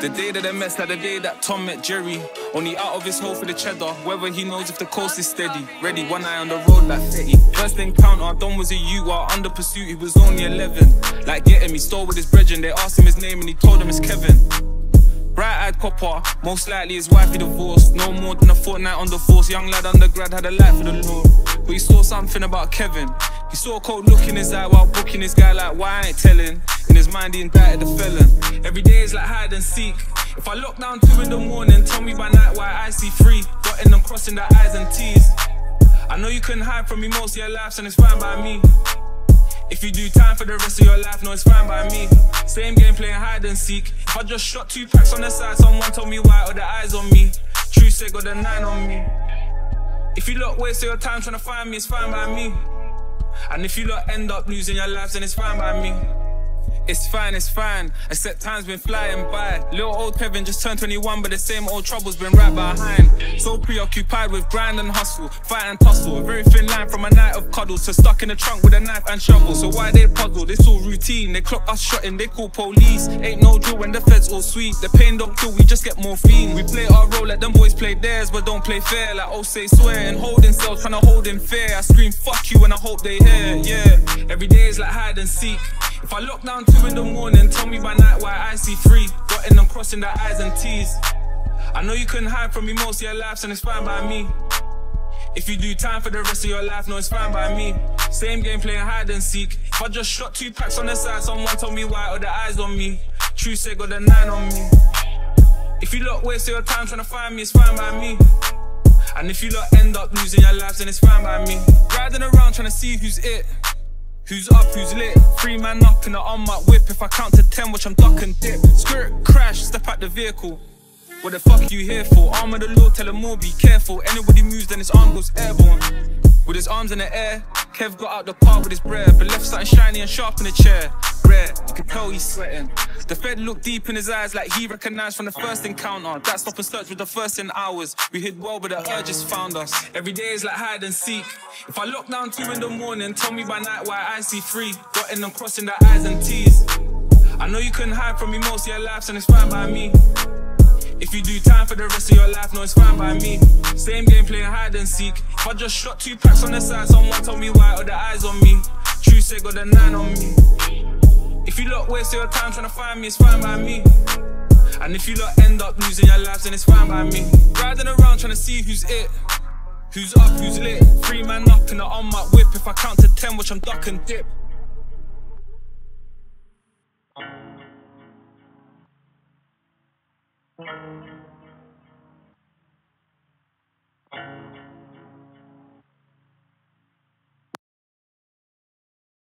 The day that they met, like the day that Tom met Jerry. Only out of his hole for the cheddar. Whether he knows if the coast is steady. Ready, one eye on the road like Fetty. First encounter, Don was a youth while under pursuit, he was only 11. Like getting me, stole with his brethren. They asked him his name and he told them it's Kevin. Bright-eyed copper, most likely his wife he divorced. No more than a fortnight on the force. Young lad undergrad had a life for the Lord. But he saw something about Kevin. He saw a cold look in his eye while booking his guy like why I ain't telling. In his mind he indicted the felon. Every day is like hide and seek. If I lock down two in the morning, tell me by night why I see three. Dotting them crossing the I's and T's. I know you couldn't hide from me most of your lives and it's fine by me. If you do time for the rest of your life, no, it's fine by me. Same game playing hide and seek. If I just shot two packs on the side, someone told me why, or the eyes on me. True said, got the nine on me. If you look waste your time trying to find me, it's fine by me. And if you lot end up losing your lives, then it's fine by me. It's fine, it's fine. Except time's been flying by. Little old Kevin just turned 21, but the same old trouble's been right behind. So preoccupied with grind and hustle, fight and tussle. A very thin line from a night of cuddles to stuck in the trunk with a knife and shovel. So why they puzzled? It's all routine. They clock us shotting, they call police. Ain't no drill when the feds all sweet. The pain don't kill, we just get morphine. We play our role, let them boys play theirs, but don't play fair. Like oh say swear and holding cells, trying to hold in fear. I scream fuck you and I hope they hear. Yeah, every day is like hide and seek. If I lock down two in the morning, tell me by night why I see three. In them crossing the I's and T's. I know you couldn't hide from me most of your lives, and it's fine by me. If you do time for the rest of your life, no, it's fine by me. Same game playing hide and seek. If I just shot two packs on the side, someone told me why, or the eyes on me. True said got the nine on me. If you lot waste your time trying to find me, it's fine by me. And if you lot end up losing your lives, then it's fine by me. Riding around trying to see who's it. Who's up, who's lit? Three man up in the unmarked whip. If I count to ten, watch I'm duck and dip. Skirt, crash, step out the vehicle. What the fuck you here for? Arm of the law, tell them more, be careful. Anybody moves, then his arm goes airborne. With his arms in the air, Kev got out the park with his breath, but left something shiny and sharp in the chair. You can tell he's sweating. The Fed looked deep in his eyes like he recognized from the first encounter. That stop and search was the first in hours. We hid well, but the urges found us. Every day is like hide and seek. If I lock down two in the morning, tell me by night why I see three. Got in them crossing the I's and T's. I know you couldn't hide from me most of your lives, and it's fine by me. If you do time for the rest of your life, no, it's fine by me. Same game playing hide and seek. If I just shot two packs on the side, someone told me why, or the eyes on me. True said got the nine on me. If you lot waste your time trying to find me, it's fine by me. And if you lot end up losing your lives, then it's fine by me. Riding around trying to see who's it. Who's up, who's lit? Three man up in the on my whip. If I count to ten, watch I'm duck and dip.